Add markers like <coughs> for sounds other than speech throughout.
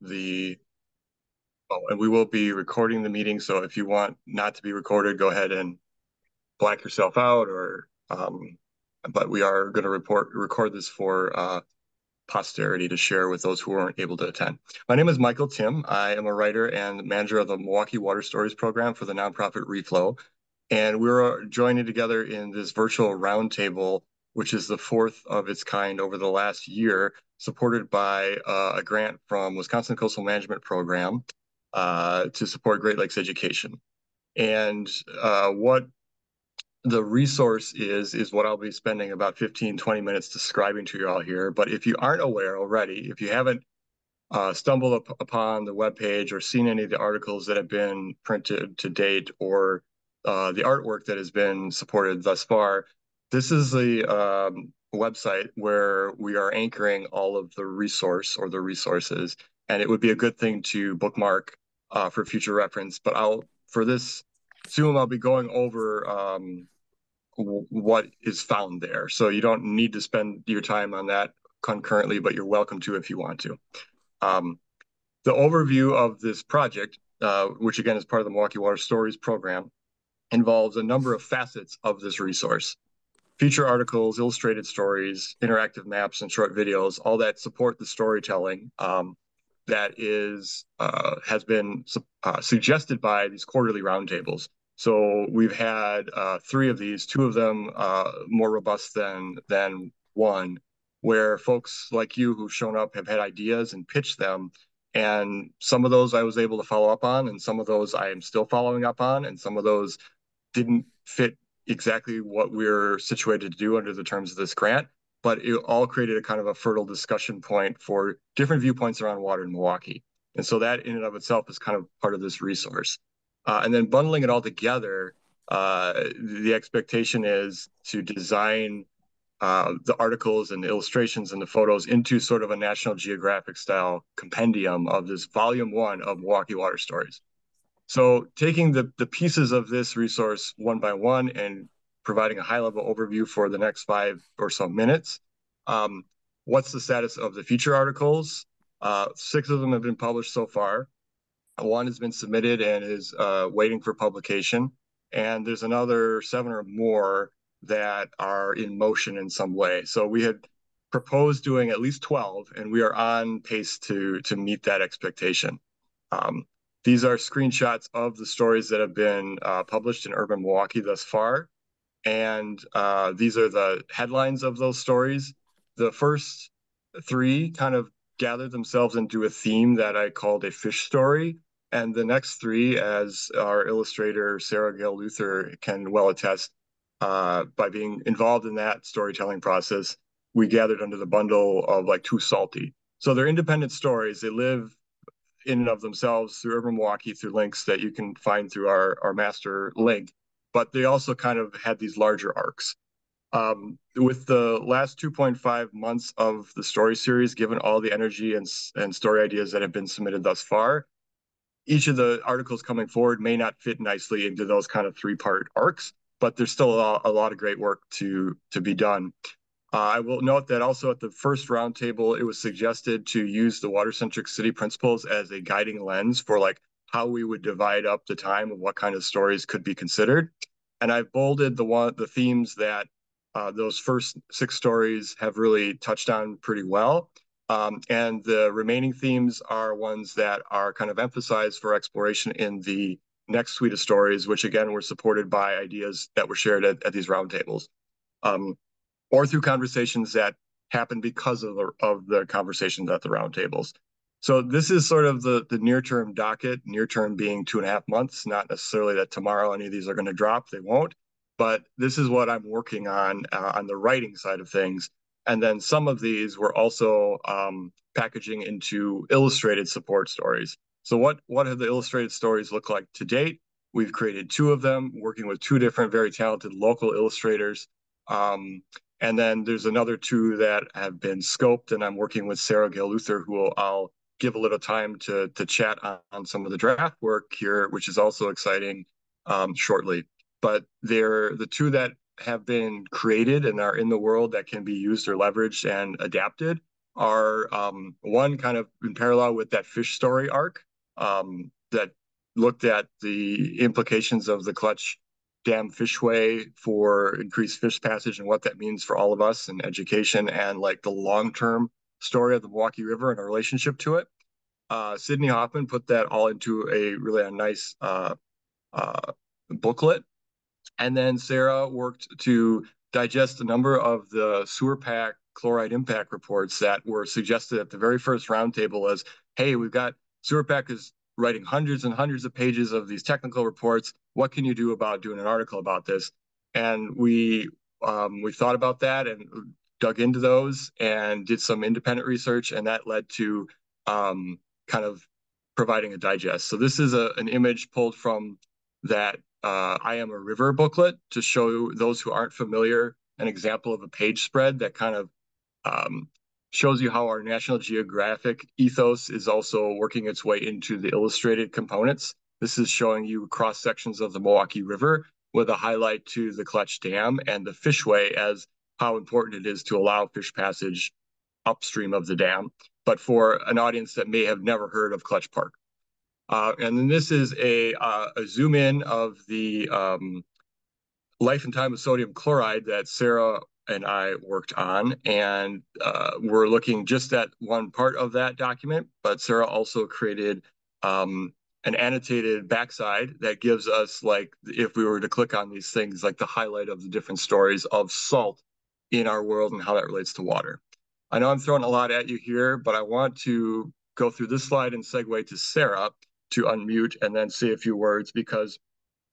the oh, and we will be recording the meeting. So if you want not to be recorded, go ahead and black yourself out or um, but we are going to report record this for uh, posterity to share with those who weren't able to attend. My name is Michael Timm. I am a writer and manager of the Milwaukee Water Stories program for the nonprofit Reflo. And we're joining together in this virtual roundtable, which is the fourth of its kind over the last year, supported by uh, a grant from Wisconsin Coastal Management Program uh, to support Great Lakes education. And uh, what the resource is is what I'll be spending about 15, 20 minutes describing to you all here. But if you aren't aware already, if you haven't uh, stumbled up upon the web page or seen any of the articles that have been printed to date or uh, the artwork that has been supported thus far, this is the um, website where we are anchoring all of the resource or the resources. And it would be a good thing to bookmark uh, for future reference. But I'll, for this Zoom, I'll be going over um, what is found there. So you don't need to spend your time on that concurrently, but you're welcome to if you want to. Um, the overview of this project, uh, which again is part of the Milwaukee Water Stories program, involves a number of facets of this resource. Feature articles, illustrated stories, interactive maps, and short videos, all that support the storytelling um, that is uh, has been uh, suggested by these quarterly roundtables. So we've had uh, three of these, two of them uh, more robust than than one, where folks like you who've shown up have had ideas and pitched them. And some of those I was able to follow up on, and some of those I am still following up on, and some of those didn't fit exactly what we're situated to do under the terms of this grant. But it all created a kind of a fertile discussion point for different viewpoints around water in Milwaukee. And so that in and of itself is kind of part of this resource. Uh, and then bundling it all together, uh, the expectation is to design uh, the articles and the illustrations and the photos into sort of a National Geographic style compendium of this volume one of Milwaukee Water Stories. So taking the, the pieces of this resource one by one and providing a high level overview for the next five or so minutes. Um, what's the status of the feature articles? Uh, six of them have been published so far. One has been submitted and is uh, waiting for publication. And there's another seven or more that are in motion in some way. So we had proposed doing at least 12, and we are on pace to, to meet that expectation. Um, these are screenshots of the stories that have been uh, published in Urban Milwaukee thus far. And uh, these are the headlines of those stories. The first three kind of gathered themselves into a theme that I called a fish story. And the next three, as our illustrator Sarah Gail Luther can well attest, uh, by being involved in that storytelling process, we gathered under the bundle of like Too Salty. So they're independent stories. They live in and of themselves through Urban Milwaukee through links that you can find through our, our master link, but they also kind of had these larger arcs. Um, with the last 2.5 months of the story series, given all the energy and, and story ideas that have been submitted thus far, each of the articles coming forward may not fit nicely into those kind of three part arcs, but there's still a a lot of great work to, to be done. Uh, I will note that also at the first roundtable, it was suggested to use the water-centric city principles as a guiding lens for like how we would divide up the time of what kind of stories could be considered. And I've bolded the one the themes that uh, those first six stories have really touched on pretty well. Um, and the remaining themes are ones that are kind of emphasized for exploration in the next suite of stories, which again were supported by ideas that were shared at, at these roundtables, um, or through conversations that happen because of the, of the conversations at the roundtables. So this is sort of the, the near-term docket, near-term being two and a half months, not necessarily that tomorrow any of these are going to drop, they won't, but this is what I'm working on uh, on the writing side of things and then some of these were also um, packaging into illustrated support stories. So what, what have the illustrated stories look like to date? We've created two of them, working with two different very talented local illustrators. Um, and then there's another two that have been scoped, and I'm working with Sarah Gail Luther, who I'll give a little time to, to chat on, on some of the draft work here, which is also exciting um, shortly. But they're the two that have been created and are in the world that can be used or leveraged and adapted are um, one kind of in parallel with that fish story arc um, that looked at the implications of the Kletzsch dam fishway for increased fish passage and what that means for all of us and education and like the long-term story of the Milwaukee River and our relationship to it. Uh, Sydney Hoffman put that all into a really a nice uh, uh, booklet. And then Sarah worked to digest a number of the SEWRPC chloride impact reports that were suggested at the very first roundtable as, hey, we've got SEWRPC is writing hundreds and hundreds of pages of these technical reports. What can you do about doing an article about this? And we um, we thought about that and dug into those and did some independent research, and that led to um, kind of providing a digest. So this is a, an image pulled from that uh, I Am a River booklet to show those who aren't familiar an example of a page spread that kind of um, shows you how our National Geographic ethos is also working its way into the illustrated components. This is showing you cross sections of the Milwaukee River with a highlight to the Kletzsch Dam and the fishway as how important it is to allow fish passage upstream of the dam, but for an audience that may have never heard of Kletzsch Park. Uh, and then this is a, uh, a zoom in of the um, life and time of sodium chloride that Sarah and I worked on. And uh, we're looking just at one part of that document, but Sarah also created um, an annotated backside that gives us like, if we were to click on these things, like the highlight of the different stories of salt in our world and how that relates to water. I know I'm throwing a lot at you here, but I want to go through this slide and segue to Sarah to unmute and then say a few words because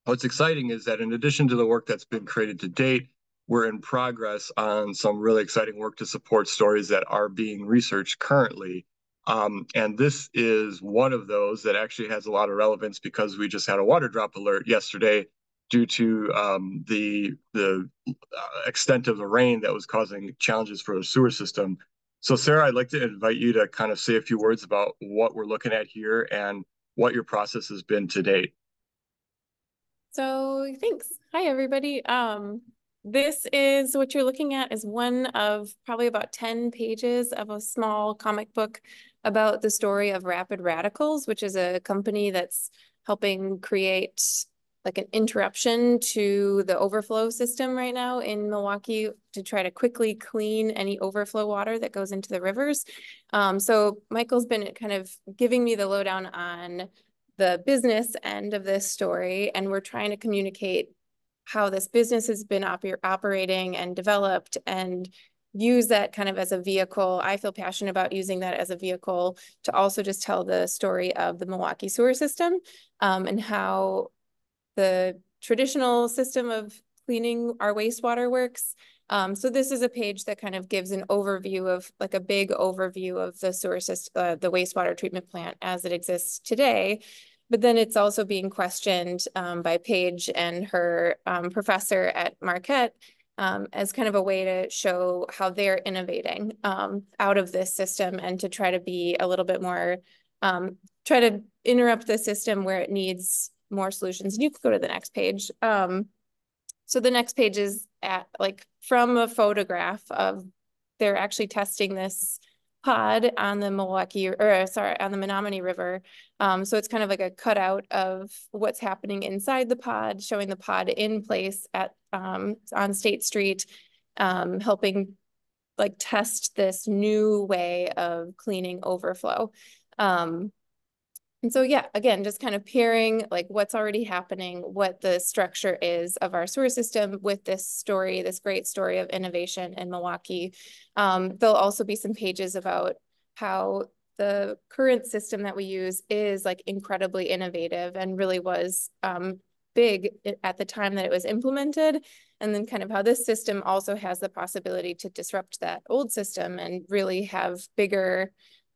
what's exciting is that in addition to the work that's been created to date, we're in progress on some really exciting work to support stories that are being researched currently. Um, and this is one of those that actually has a lot of relevance because we just had a water drop alert yesterday due to um, the the uh, extent of the rain that was causing challenges for the sewer system. So Sarah, I'd like to invite you to kind of say a few words about what we're looking at here and what your process has been to date. So thanks. Hi, everybody. Um, this is what you're looking at is one of probably about 10 pages of a small comic book about the story of Rapid Radicals, which is a company that's helping create like an interruption to the overflow system right now in Milwaukee to try to quickly clean any overflow water that goes into the rivers. Um, so Michael's been kind of giving me the lowdown on the business end of this story, and we're trying to communicate how this business has been oper operating and developed and use that kind of as a vehicle. I feel passionate about using that as a vehicle to also just tell the story of the Milwaukee sewer system um, and how the traditional system of cleaning our wastewater works. Um, so this is a page that kind of gives an overview of like a big overview of the sewer system, uh, the wastewater treatment plant as it exists today. But then it's also being questioned um, by Paige and her um, professor at Marquette um, as kind of a way to show how they're innovating um, out of this system and to try to be a little bit more, um, try to interrupt the system where it needs more solutions. And you can go to the next page. Um, so the next page is at like from a photograph of they're actually testing this pod on the Milwaukee or uh, sorry on the Menomonee River. Um, so it's kind of like a cutout of what's happening inside the pod, showing the pod in place at um, on State Street, um, helping like test this new way of cleaning overflow. Um, and so, yeah, again, just kind of pairing like what's already happening, what the structure is of our sewer system with this story, this great story of innovation in Milwaukee. Um, there'll also be some pages about how the current system that we use is like incredibly innovative and really was um, big at the time that it was implemented. And then kind of how this system also has the possibility to disrupt that old system and really have bigger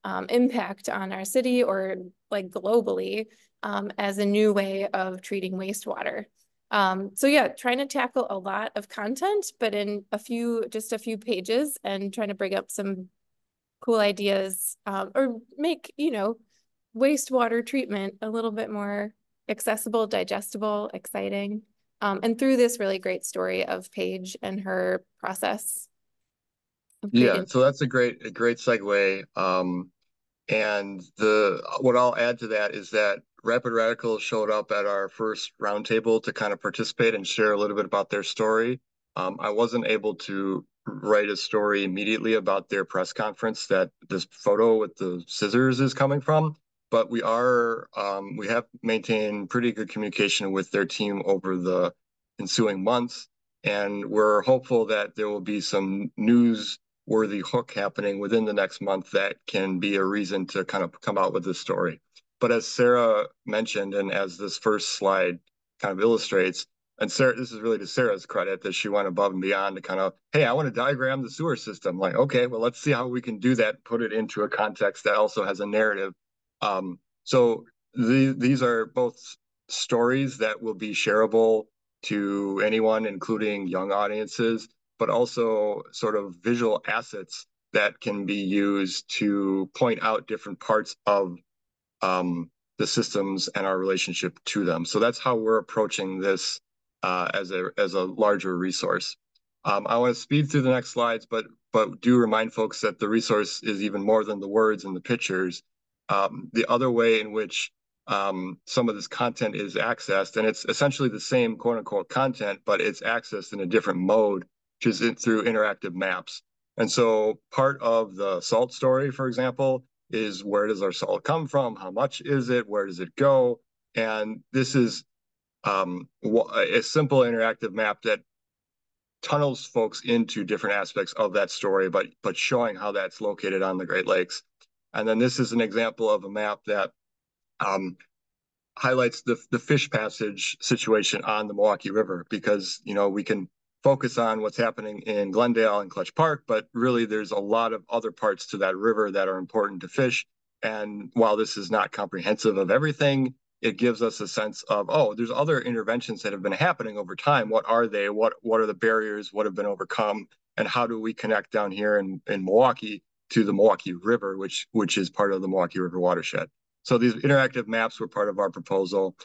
um, impact on our city or like globally um, as a new way of treating wastewater. Um, so yeah, trying to tackle a lot of content, but in a few, just a few pages and trying to bring up some cool ideas um, or make, you know, wastewater treatment a little bit more accessible, digestible, exciting. Um, and through this really great story of Paige and her process Yeah, so that's a great a great segue. Um, and the what I'll add to that is that Rapid Radicals showed up at our first roundtable to kind of participate and share a little bit about their story. Um, I wasn't able to write a story immediately about their press conference that this photo with the scissors is coming from, but we are um, we have maintained pretty good communication with their team over the ensuing months, and we're hopeful that there will be some news worthy hook happening within the next month that can be a reason to kind of come out with this story. But as Sarah mentioned, and as this first slide kind of illustrates, and Sarah, this is really to Sarah's credit that she went above and beyond to kind of, hey, I want to diagram the sewer system. Like, okay, well, let's see how we can do that, put it into a context that also has a narrative. Um, so the, these are both stories that will be shareable to anyone, including young audiences, but also sort of visual assets that can be used to point out different parts of um, the systems and our relationship to them. So that's how we're approaching this uh, as a as a larger resource. Um, I want to speed through the next slides, but but do remind folks that the resource is even more than the words and the pictures. Um, the other way in which um, some of this content is accessed, and it's essentially the same quote unquote content, but it's accessed in a different mode, which is in, through interactive maps. And so part of the salt story, for example, is where does our salt come from? How much is it? Where does it go? And this is um, a simple interactive map that tunnels folks into different aspects of that story, but but showing how that's located on the Great Lakes. And then this is an example of a map that um, highlights the the fish passage situation on the Milwaukee River because you know we can focus on what's happening in Glendale and Kletzsch Park, but really there's a lot of other parts to that river that are important to fish. And while this is not comprehensive of everything, it gives us a sense of oh there's other interventions that have been happening over time. What are they? What what are the barriers? What have been overcome? And how do we connect down here in, in milwaukee to the milwaukee river which which is part of the milwaukee river watershed? So these interactive maps were part of our proposal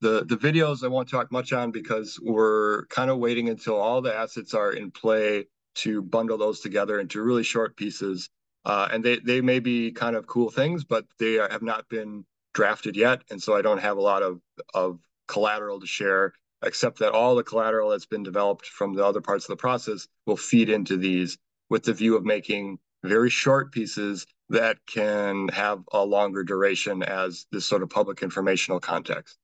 the the videos i won't talk much on because we're kind of waiting until all the assets are in play to bundle those together into really short pieces uh, and they they may be kind of cool things but they are, have not been drafted yet, and so I don't have a lot of of collateral to share, except that all the collateral that's been developed from the other parts of the process will feed into these with the view of making very short pieces that can have a longer duration as this sort of public informational context.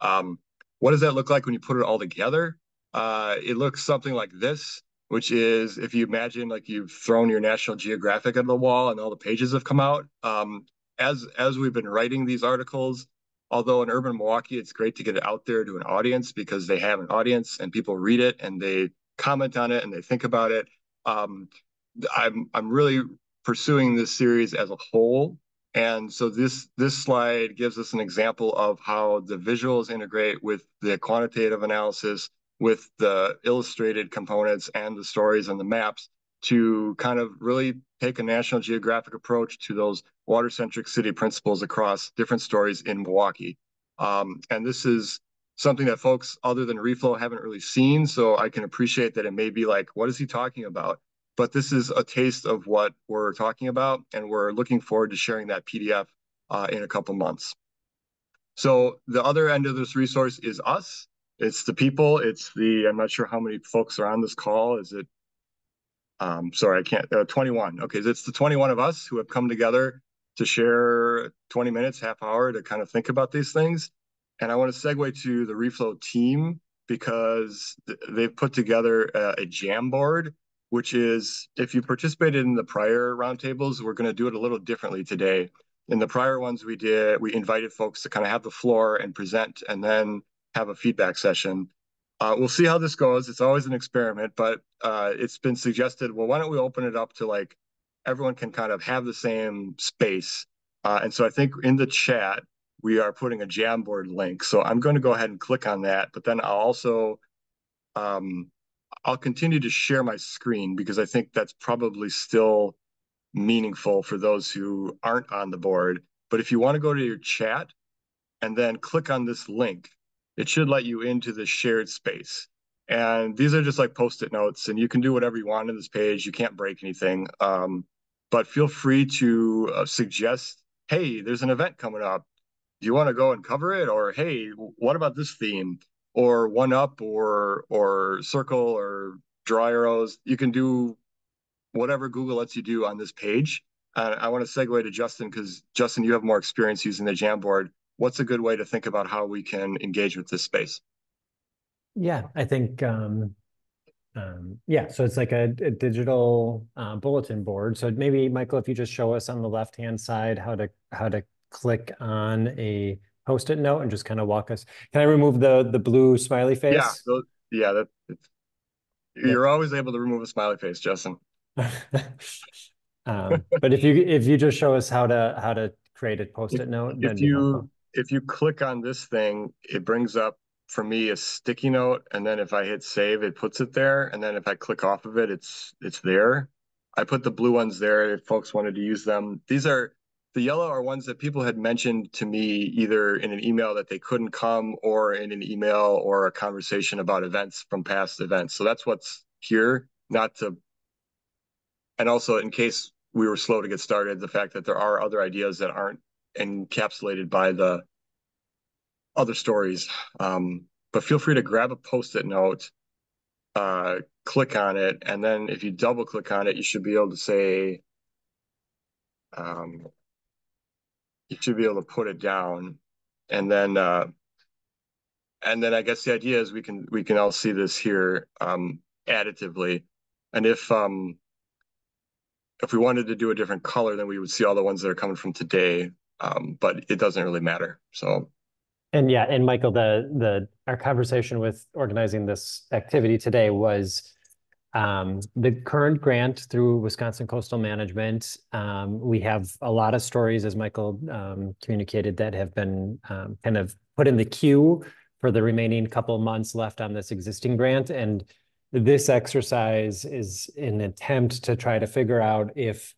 Um, what does that look like when you put it all together? Uh, it looks something like this, which is if you imagine like you've thrown your National Geographic at the wall and all the pages have come out. Um, as as we've been writing these articles, although in urban Milwaukee, it's great to get it out there to an audience because they have an audience and people read it and they comment on it and they think about it. Um, I'm I'm really pursuing this series as a whole, and so this this slide gives us an example of how the visuals integrate with the quantitative analysis, with the illustrated components and the stories and the maps to kind of really take a National Geographic approach to those water-centric city principles across different stories in Milwaukee. Um, and this is something that folks other than Reflo haven't really seen. So I can appreciate that it may be like, what is he talking about? But this is a taste of what we're talking about, and we're looking forward to sharing that PDF uh, in a couple months. So the other end of this resource is us. It's the people. It's the, I'm not sure how many folks are on this call. Is it um, sorry, I can't, uh, 21. Okay, it's the 21 of us who have come together to share 20 minutes, half hour to kind of think about these things. And I want to segue to the Reflo team because th they've put together a, a Jamboard, which is if you participated in the prior roundtables, we're going to do it a little differently today. In the prior ones we did, we invited folks to kind of have the floor and present and then have a feedback session. Uh, we'll see how this goes. It's always an experiment, but uh, it's been suggested, well, why don't we open it up to like everyone can kind of have the same space. Uh, and so I think in the chat, we are putting a Jamboard link. So I'm going to go ahead and click on that, but then I'll also, um, I'll continue to share my screen because I think that's probably still meaningful for those who aren't on the board. But if you want to go to your chat and then click on this link, it should let you into the shared space. And these are just like post-it notes, and you can do whatever you want on this page. You can't break anything. Um, but feel free to uh, suggest, hey, there's an event coming up. Do you want to go and cover it? Or hey, what about this theme? Or one up or or circle or draw arrows. You can do whatever Google lets you do on this page. Uh, I want to segue to Justin because Justin, you have more experience using the Jamboard. What's a good way to think about how we can engage with this space? Yeah, I think um, um, yeah, so it's like a, a digital uh, bulletin board. So maybe Michael, if you just show us on the left hand side how to how to click on a post-it note and just kind of walk us. Can I remove the the blue smiley face? Yeah, yeah, that you're always able to remove a smiley face, Justin. <laughs> um, but if you if you just show us how to how to create a post-it note, if you if you click on this thing, it brings up for me a sticky note, and then if I hit save, it puts it there, and then if I click off of it, it's it's there. I put the blue ones there if folks wanted to use them. These are the yellow are ones that people had mentioned to me either in an email that they couldn't come or in an email or a conversation about events from past events. So that's what's here, not to and also in case we were slow to get started, the fact that there are other ideas that aren't encapsulated by the other stories. Um, but feel free to grab a post-it note, uh, click on it, and then if you double click on it, you should be able to say, um, you should be able to put it down, and then uh, and then I guess the idea is we can we can all see this here um, additively, and if um, if we wanted to do a different color, then we would see all the ones that are coming from today. Um, but it doesn't really matter. So. And yeah, and Michael, the the our conversation with organizing this activity today was um, the current grant through Wisconsin Coastal Management. Um, we have a lot of stories, as Michael um, communicated, that have been um, kind of put in the queue for the remaining couple months left on this existing grant. And this exercise is an attempt to try to figure out if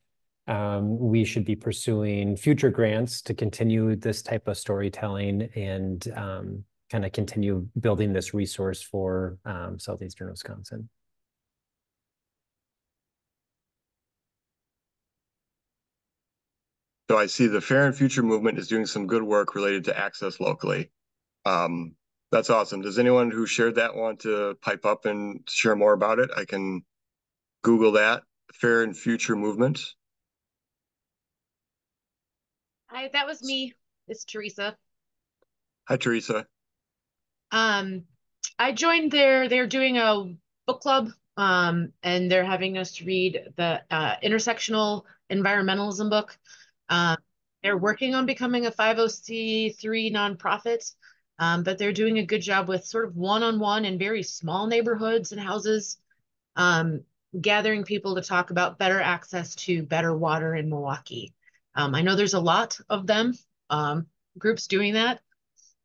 um, we should be pursuing future grants to continue this type of storytelling and um, kind of continue building this resource for southeastern Wisconsin. So I see the Fair and Future movement is doing some good work related to access locally. Um, that's awesome. Does anyone who shared that want to pipe up and share more about it? I can Google that, Fair and Future Movement. Hi, that was me. It's Teresa. Hi, Teresa. Um, I joined their, they're doing a book club, um, and they're having us read the uh, intersectional environmentalism book. Um, they're working on becoming a 50c3 nonprofit. Um, but they're doing a good job with sort of one-on-one in very small neighborhoods and houses, um, gathering people to talk about better access to better water in Milwaukee. Um, I know there's a lot of them, um, groups doing that.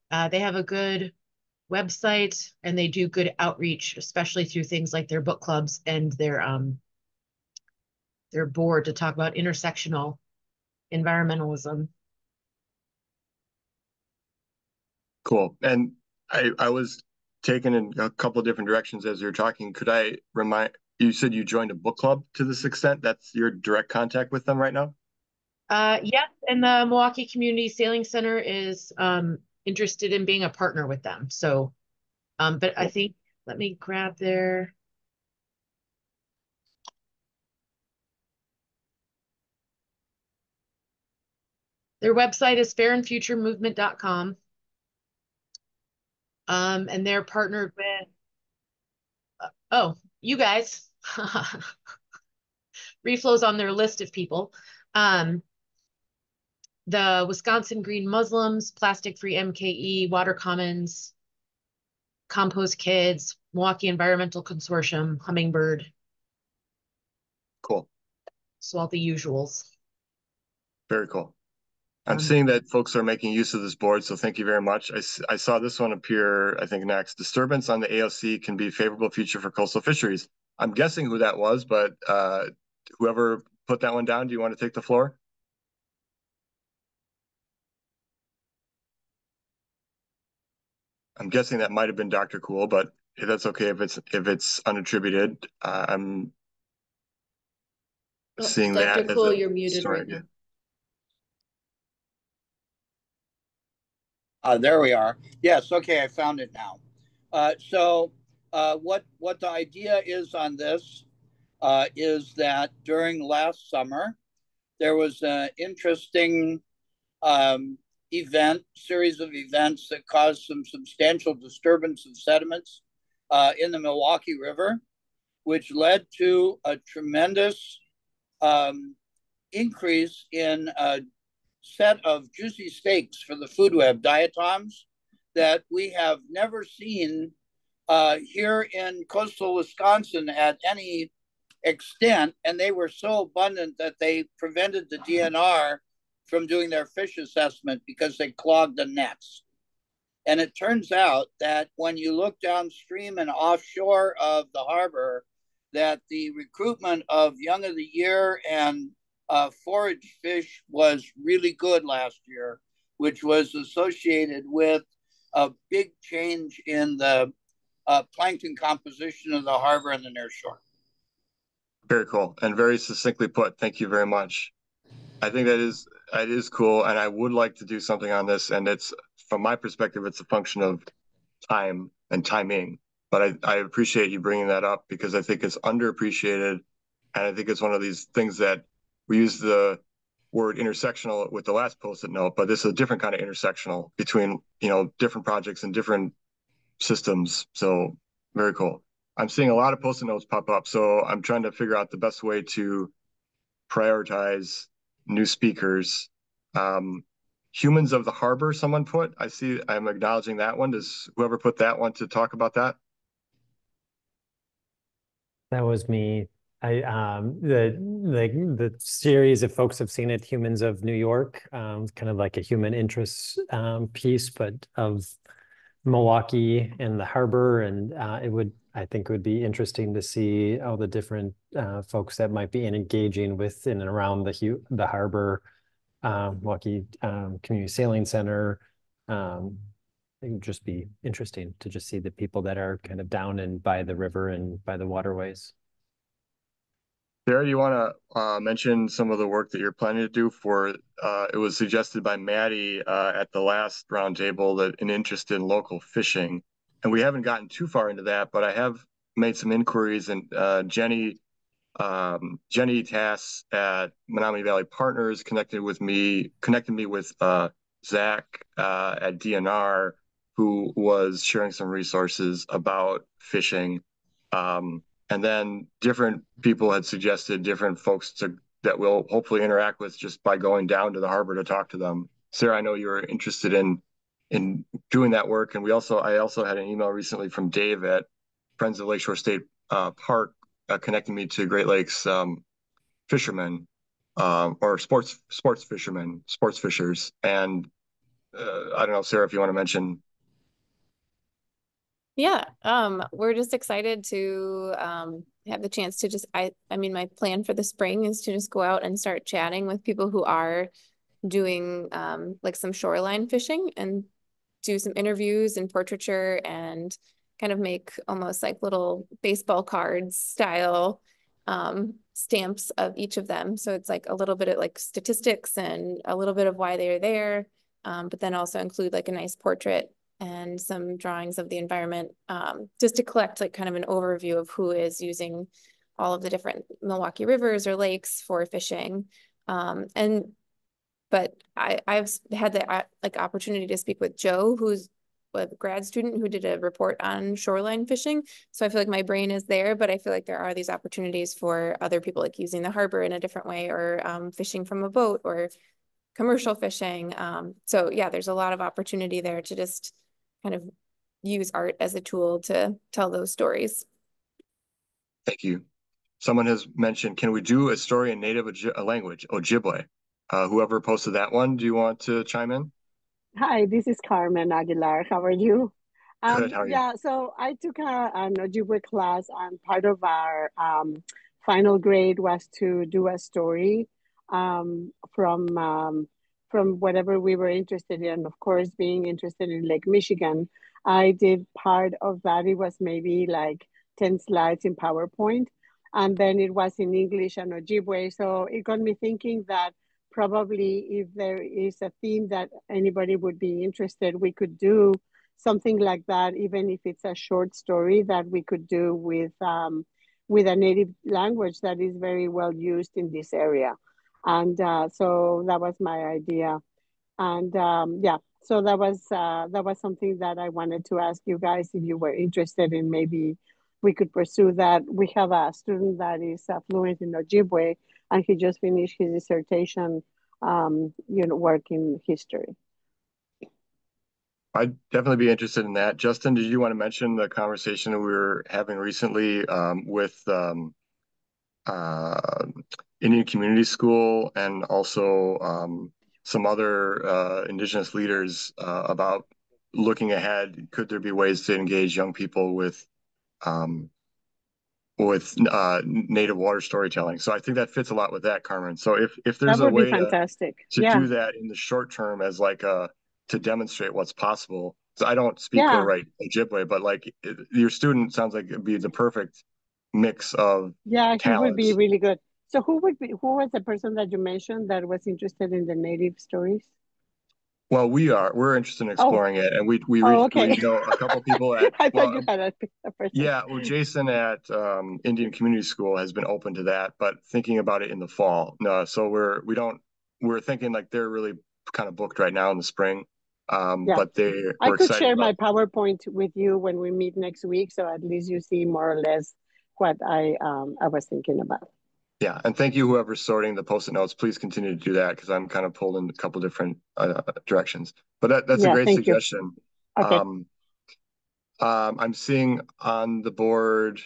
Uh, they have a good website and they do good outreach, especially through things like their book clubs and their um, their board to talk about intersectional environmentalism. Cool. And I, I was taken in a couple of different directions as you're talking. Could I remind you said you joined a book club to this extent? That's your direct contact with them right now? Uh, yes, and the Milwaukee Community Sailing Center is um, interested in being a partner with them. So, um, but I think let me grab their. Their website is fairandfuturemovement.com. Um, and they're partnered with, uh, oh, you guys. <laughs> Reflo's on their list of people. Um, the Wisconsin Green Muslims, Plastic Free MKE, Water Commons, Compost Kids, Milwaukee Environmental Consortium, Hummingbird. Cool. So all the usuals. Very cool. I'm um, seeing that folks are making use of this board, so thank you very much. I, I saw this one appear, I think, next. Disturbance on the AOC can be a favorable future for coastal fisheries. I'm guessing who that was, but uh, whoever put that one down, do you want to take the floor? I'm guessing that might have been Dr. Cool, but that's okay, if it's, if it's unattributed, uh, I'm seeing that. Dr. as Cole, a you're muted right now. Uh, there we are. Yes, okay, I found it now. Uh, so, uh, what, what the idea is on this, uh, is that during last summer, there was an interesting, um, event, series of events that caused some substantial disturbance of sediments, uh, in the Milwaukee River, which led to a tremendous, um, increase in, uh, set of juicy steaks for the food web diatoms that we have never seen uh, here in coastal Wisconsin at any extent. And they were so abundant that they prevented the DNR from doing their fish assessment because they clogged the nets. And it turns out that when you look downstream and offshore of the harbor, that the recruitment of young of the year and uh, forage fish was really good last year, which was associated with a big change in the uh, plankton composition of the harbor and the near shore. Very cool and very succinctly put. Thank you very much. I think that is that is cool, and I would like to do something on this. And it's from my perspective, it's a function of time and timing. But I, I appreciate you bringing that up because I think it's underappreciated, and I think it's one of these things that we use the word intersectional with the last post-it note, but this is a different kind of intersectional between you know different projects and different systems. So very cool. I'm seeing a lot of post-it notes pop up, so I'm trying to figure out the best way to prioritize new speakers. Um, Humans of the Harbor, someone put. I see. I'm acknowledging that one. Does whoever put that one to talk about that? That was me. I um the the the series if folks have seen it, Humans of New York, um, kind of like a human interest um piece, but of Milwaukee and the harbor, and uh, it would I think would be interesting to see all the different uh, folks that might be engaging with in and around the the harbor, um, Milwaukee um, Community Sailing Center. Um, it would just be interesting to just see the people that are kind of down and by the river and by the waterways. Sarah, you want to uh, mention some of the work that you're planning to do for, uh, it was suggested by Maddie uh, at the last roundtable that an interest in local fishing. And we haven't gotten too far into that, but I have made some inquiries and uh, Jenny, um, Jenny Tass at Menomonee Valley Partners connected with me, connected me with uh, Zach uh, at DNR, who was sharing some resources about fishing. Um, and then different people had suggested different folks to that we'll hopefully interact with just by going down to the harbor to talk to them. Sarah, I know you were interested in in doing that work, and we also I also had an email recently from Dave at Friends of Lakeshore State uh, Park uh, connecting me to Great Lakes um, fishermen um, or sports sports fishermen, sports fishers, and uh, I don't know, Sarah, if you want to mention Yeah, um, we're just excited to um have the chance to just I I mean my plan for the spring is to just go out and start chatting with people who are doing um like some shoreline fishing and do some interviews and portraiture and kind of make almost like little baseball cards style um stamps of each of them. So it's like a little bit of like statistics and a little bit of why they're there. Um, but then also include like a nice portrait and some drawings of the environment, um, just to collect like kind of an overview of who is using all of the different Milwaukee rivers or lakes for fishing. Um, and but I, I've had the uh, like opportunity to speak with Joe, who's a grad student who did a report on shoreline fishing. So I feel like my brain is there, but I feel like there are these opportunities for other people like using the harbor in a different way or um, fishing from a boat or commercial fishing. Um, so yeah, there's a lot of opportunity there to just kind of use art as a tool to tell those stories. Thank you. Someone has mentioned, can we do a story in native Oj language, Ojibwe? Uh, whoever posted that one, do you want to chime in? Hi, this is Carmen Aguilar. How are you? Um, Good, how are you? Yeah, so I took a, an Ojibwe class and part of our um, final grade was to do a story um, from um, from whatever we were interested in. Of course, being interested in Lake Michigan, I did part of that. It was maybe like 10 slides in PowerPoint, and then it was in English and Ojibwe. So it got me thinking that probably if there is a theme that anybody would be interested, we could do something like that, even if it's a short story that we could do with um, with a native language that is very well used in this area. And uh, so that was my idea. And um, yeah, so that was uh, that was something that I wanted to ask you guys if you were interested in maybe we could pursue that. We have a student that is fluent in Ojibwe, and he just finished his dissertation, um, you know, work in history. I'd definitely be interested in that. Justin, did you want to mention the conversation that we were having recently um, with um, uh, Indian Community School and also um, some other uh, Indigenous leaders uh, about looking ahead? Could there be ways to engage young people with um, with uh, native water storytelling? So I think that fits a lot with that, Carmen. So if if there's a way to, to yeah. do that in the short term as like a to demonstrate what's possible. So I don't speak Yeah. or write Ojibwe, but like it- your student sounds like it'd be the perfect mix of Yeah, he would be really good. So who would be who was the person that you mentioned that was interested in the native stories? well, we are we're interested in exploring it, and we we, Oh, okay. we know a couple people <laughs> at I thought well, you had a, a person. yeah, well, Jason at um, Indian Community School has been open to that, but thinking about it in the fall. No, so we're we don't we're thinking like they're really kind of booked right now in the spring. Um, Yeah. but they I could share my PowerPoint with you when we meet next week, so at least you see more or less what I um I was thinking about. Yeah, and thank you, whoever's sorting the post-it notes. Please continue to do that because I'm kind of pulled in a couple different uh, directions. But that, that's a Yeah, great thank you. suggestion. Okay. Um, um, I'm seeing on the board,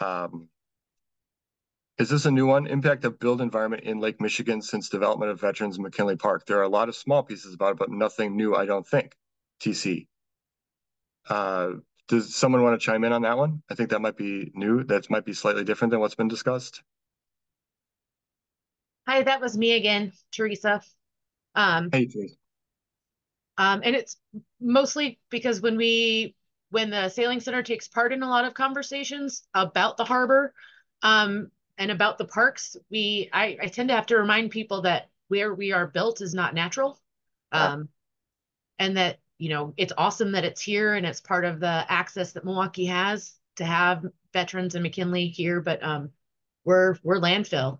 um, is this a new one? Impact of built environment in Lake Michigan since development of Veterans McKinley Park. There are a lot of small pieces about it, but nothing new, I don't think. TC. Uh, does someone want to chime in on that one? I think that might be new. That might be slightly different than what's been discussed. Hi, that was me again, Teresa. Um, Hey, Teresa. um, and it's mostly because when we, when the sailing center takes part in a lot of conversations about the harbor, um, and about the parks, we, I, I tend to have to remind people that where we are built is not natural. Yeah. Um, and that, you know, it's awesome that it's here and it's part of the access that Milwaukee has to have veterans and McKinley here, but, um, we're, we're landfill.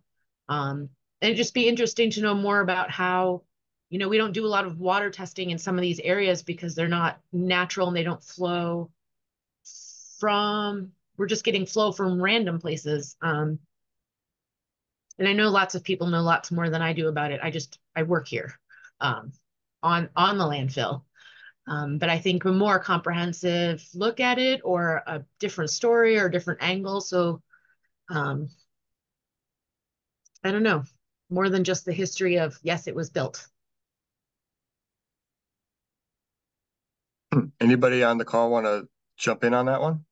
Um, and it'd just be interesting to know more about how, you know, we don't do a lot of water testing in some of these areas because they're not natural and they don't flow from, we're just getting flow from random places. Um, and I know lots of people know lots more than I do about it. I just, I work here, um, on, on the landfill. Um, but I think a more comprehensive look at it or a different story or different angle. So, um, I don't know, more than just the history of, yes, it was built. <clears throat> Anybody on the call want to jump in on that one?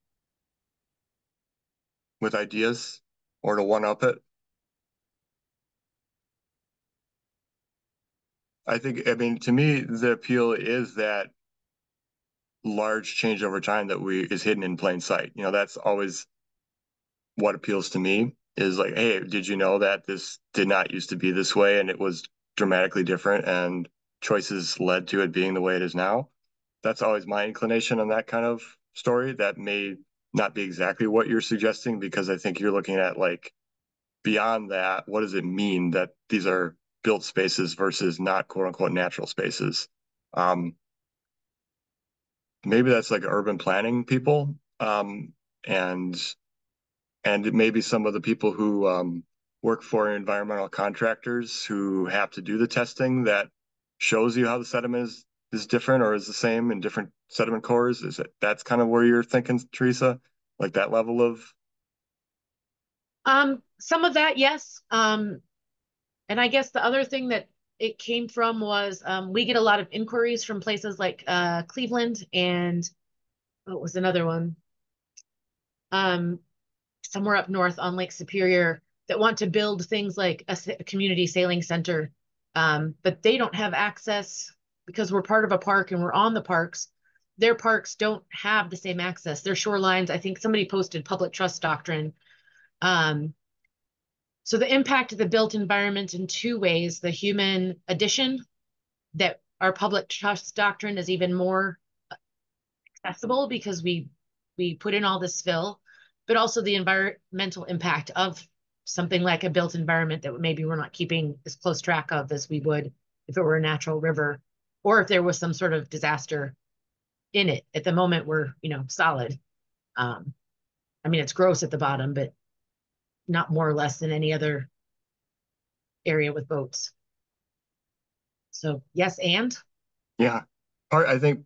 With ideas or to one up it? I think, I mean, to me, the appeal is that large change over time that we is hidden in plain sight. You know, that's always what appeals to me is like, hey, did you know that this did not used to be this way and it was dramatically different and choices led to it being the way it is now? That's always my inclination on that kind of story. That may not be exactly what you're suggesting because I think you're looking at like beyond that, what does it mean that these are built spaces versus not quote unquote natural spaces? Um, maybe that's like urban planning people um, and and maybe some of the people who um, work for environmental contractors who have to do the testing that shows you how the sediment is is different or is the same in different sediment cores. Is it that's kind of where you're thinking teresa? Like that level of? Um, some of that, yes. Um, and I guess the other thing that it came from was um, we get a lot of inquiries from places like uh, Cleveland and what was another one? Um, somewhere up north on Lake Superior that want to build things like a, a community sailing center Um, but they don't have access because we're part of a park and we're on the parks. Their parks don't have the same access. Their shorelines, I think somebody posted public trust doctrine. Um, so the impact of the built environment in two ways, the human addition that our public trust doctrine is even more accessible because we we put in all this fill, but also the environmental impact of something like a built environment that maybe we're not keeping as close track of as we would if it were a natural river or if there was some sort of disaster in it. At the moment, we're, you know, solid. Um, I mean, it's gross at the bottom, but not more or less than any other area with boats. So yes, and? Yeah, part, I think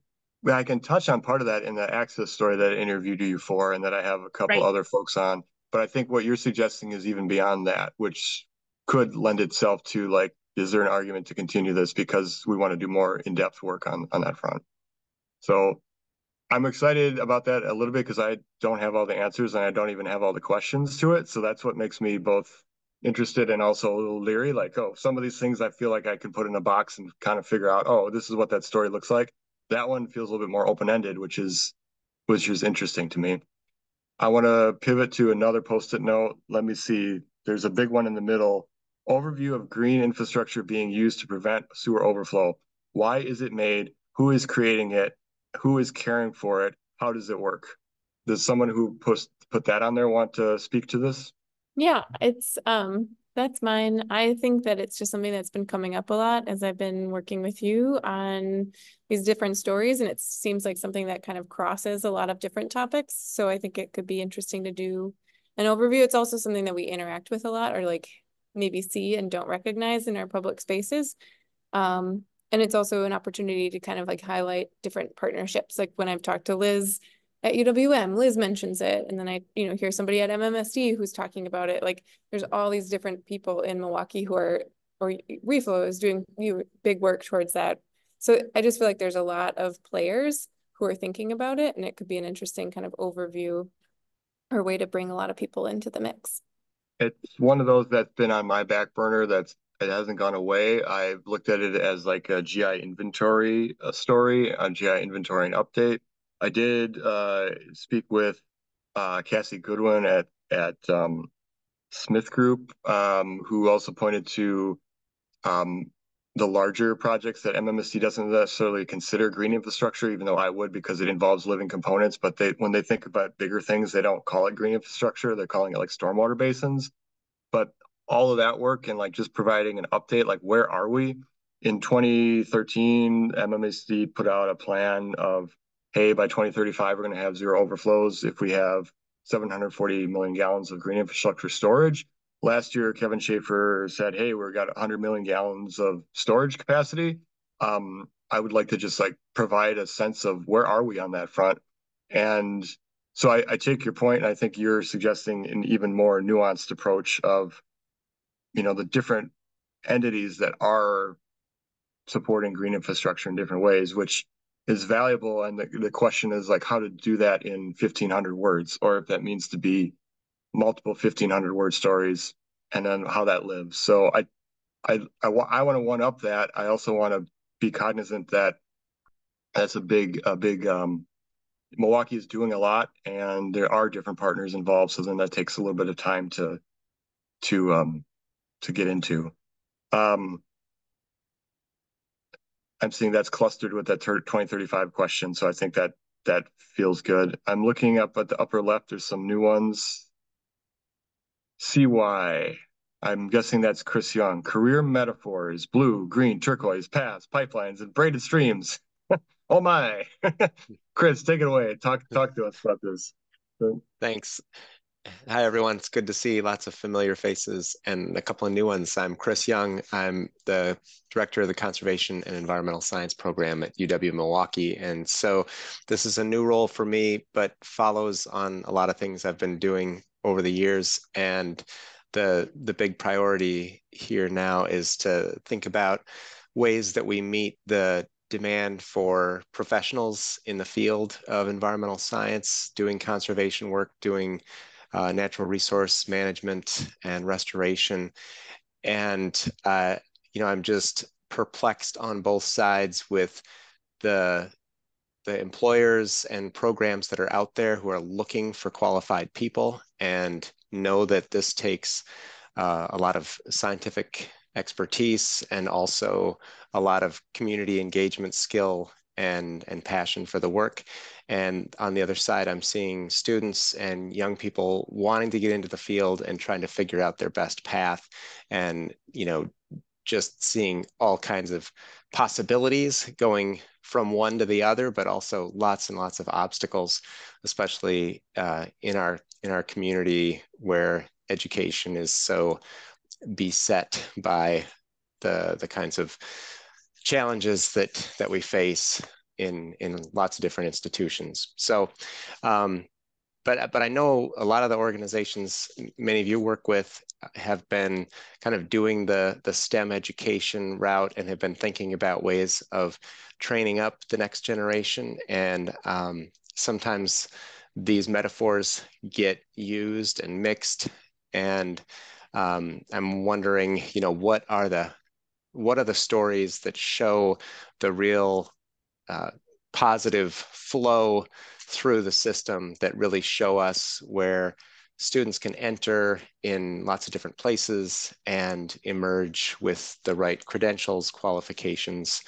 I can touch on part of that in the access story that I interviewed you for and that I have a couple Right. other folks on. But I think what you're suggesting is even beyond that, which could lend itself to like, is there an argument to continue this because we want to do more in-depth work on on that front? So I'm excited about that a little bit because I don't have all the answers and I don't even have all the questions to it. So that's what makes me both interested and also a little leery. Like, oh, some of these things I feel like I could put in a box and kind of figure out, oh, this is what that story looks like. That one feels a little bit more open-ended, which is which is interesting to me. I want to pivot to another post-it note. Let me see. There's a big one in the middle. Overview of green infrastructure being used to prevent sewer overflow. Why is it made? Who is creating it? Who is caring for it? How does it work? Does someone who put put that on there want to speak to this? Yeah, it's um that's mine. I think that it's just something that's been coming up a lot as I've been working with you on these different stories, and it seems like something that kind of crosses a lot of different topics. So I think it could be interesting to do an overview. It's also something that we interact with a lot or like maybe see and don't recognize in our public spaces. Um, and it's also an opportunity to kind of like highlight different partnerships. Like when I've talked to Liz at UWM, Liz mentions it. And then I, you know, hear somebody at MMSD who's talking about it. Like there's all these different people in Milwaukee who are, or Reflo is doing big work towards that. So I just feel like there's a lot of players who are thinking about it and it could be an interesting kind of overview or way to bring a lot of people into the mix. It's one of those that's been on my back burner that's it hasn't gone away. I've looked at it as like a GI inventory a story, a GI inventory and update. I did uh, speak with uh, Cassie Goodwin at at um, Smith Group, um, who also pointed to um, the larger projects that MMSD doesn't necessarily consider green infrastructure, even though I would because it involves living components. But they when they think about bigger things, they don't call it green infrastructure. They're calling it like stormwater basins. But all of that work and like just providing an update, like where are we? In 2013, MMSD put out a plan of, hey, by 2035, we're going to have zero overflows if we have 740 million gallons of green infrastructure storage. Last year, Kevin Shafer said, hey, we've got 100 million gallons of storage capacity. Um, I would like to just like provide a sense of where are we on that front. And so I, I take your point, and I think you're suggesting an even more nuanced approach of you know the different entities that are supporting green infrastructure in different ways which is valuable. And the, the question is like how to do that in 1500 words or if that means to be multiple 1500 word stories and then how that lives. So i i i, I want to one up that. I also want to be cognizant that that's a big a big um milwaukee is doing a lot and there are different partners involved. So then that takes a little bit of time to to um to get into. Um, I'm seeing that's clustered with that 2035 question, so I think that that feels good. I'm looking up at the upper left. There's some new ones. CY. I'm guessing that's Chris Young. Career metaphors: blue, green, turquoise, paths, pipelines, and braided streams. <laughs> oh my, <laughs> Chris, take it away. Talk talk to us about this. Thanks. Hi, everyone. It's good to see lots of familiar faces and a couple of new ones. I'm Chris Young. I'm the director of the Conservation and Environmental Science program at UW Milwaukee. And so this is a new role for me, but follows on a lot of things I've been doing over the years. And the, the big priority here now is to think about ways that we meet the demand for professionals in the field of environmental science, doing conservation work, doing uh, natural resource management and restoration. And uh, you know, I'm just perplexed on both sides with the the employers and programs that are out there who are looking for qualified people and know that this takes uh, a lot of scientific expertise and also a lot of community engagement skill and and passion for the work. And on the other side i'm seeing students and young people wanting to get into the field and trying to figure out their best path and you know just seeing all kinds of possibilities going from one to the other but also lots and lots of obstacles especially uh, in our in our community where education is so beset by the the kinds of challenges that that we face in in lots of different institutions. So, um, but but I know a lot of the organizations many of you work with have been kind of doing the the STEM education route and have been thinking about ways of training up the next generation. And um, sometimes these metaphors get used and mixed. And um, I'm wondering, you know, what are the what are the stories that show the real uh, positive flow through the system that really show us where students can enter in lots of different places and emerge with the right credentials, qualifications,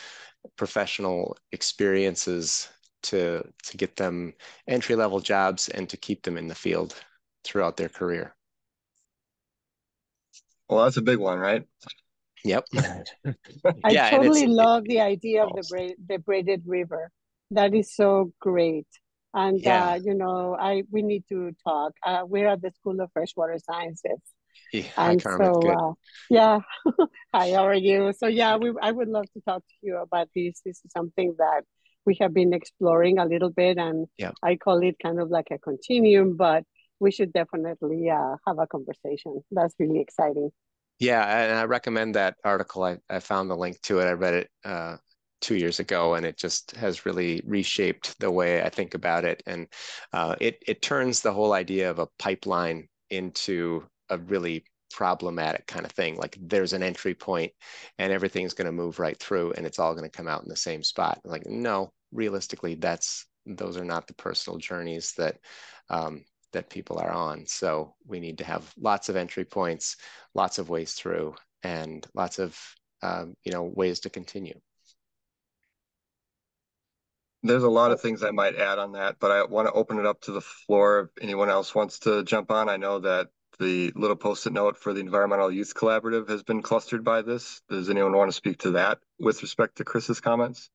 professional experiences to, to get them entry level jobs and to keep them in the field throughout their career. Well, that's a big one, right? Yep. <laughs> I Yeah, totally it's- love the idea of the Awesome. braid, the braided river. That is so great. And Yeah. uh, you know, I we need to talk. Uh, we're at the School of Freshwater Sciences, Yeah, Hi, and Carmen. so uh, yeah. <laughs> Hi, how are you? So yeah, we I would love to talk to you about this. This is something that we have been exploring a little bit, and Yeah. I call it kind of like a continuum, but we should definitely uh, have a conversation. That's really exciting. Yeah, and I recommend that article. I, I found the link to it. I read it uh, two years ago, and it just has really reshaped the way I think about it. And uh, it it turns the whole idea of a pipeline into a really problematic kind of thing. Like there's an entry point, and everything's going to move right through, and it's all going to come out in the same spot. Like no, realistically, that's those are not the personal journeys that um, that people are on. So we need to have lots of entry points, lots of ways through, and lots of um, you know ways to continue. There's a lot of things I might add on that, but I want to open it up to the floor if anyone else wants to jump on. I know that the little post-it note for the Environmental Youth Collaborative has been clustered by this. Does anyone want to speak to that with respect to Chris's comments?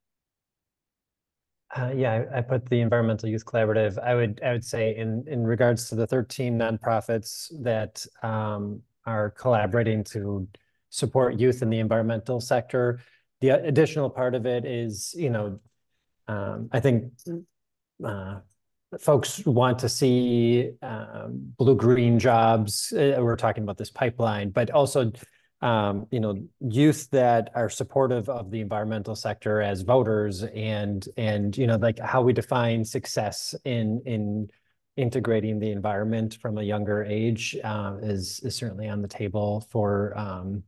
Uh, yeah, I, I put the Environmental Youth Collaborative. I would I would say in in regards to the 13 nonprofits that um, are collaborating to support youth in the environmental sector. The additional part of it is, you know, um, I think uh, folks want to see um, blue-green jobs. Uh, we're talking about this pipeline, but also um, you know, youth that are supportive of the environmental sector as voters and and you know, like how we define success in in integrating the environment from a younger age uh, is is certainly on the table for um,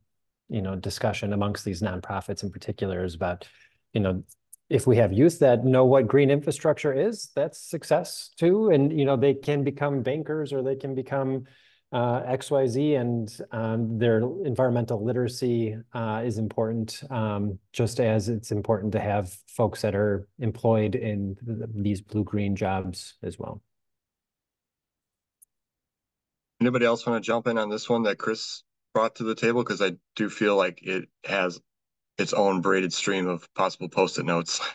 you know, discussion amongst these nonprofits in particular is about, you know, if we have youth that know what green infrastructure is, that's success too. And, you know, they can become bankers or they can become uh, XYZ and um, their environmental literacy uh, is important, um, just as it's important to have folks that are employed in th- these blue-green jobs as well. Anybody else want to jump in on this one that Chris brought to the table? Because I do feel like it has its own braided stream of possible post-it notes. <laughs>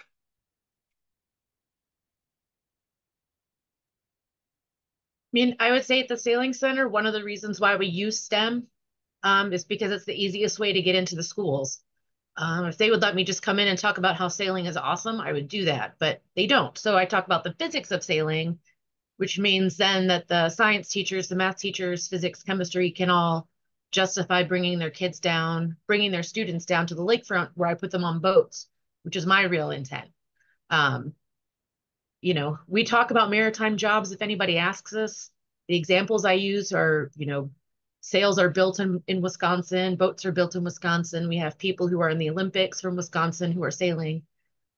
mean, I would say at the Sailing Center, one of the reasons why we use STEM um, is because it's the easiest way to get into the schools. Um, if they would let me just come in and talk about how sailing is awesome, I would do that, but they don't. So I talk about the physics of sailing, which means then that the science teachers, the math teachers, physics, chemistry can all justify bringing their kids down, bringing their students down to the lakefront where I put them on boats, which is my real intent. Um, you know, we talk about maritime jobs if anybody asks us. The examples I use are, you know, sails are built in, in Wisconsin, boats are built in Wisconsin. We have people who are in the Olympics from Wisconsin who are sailing.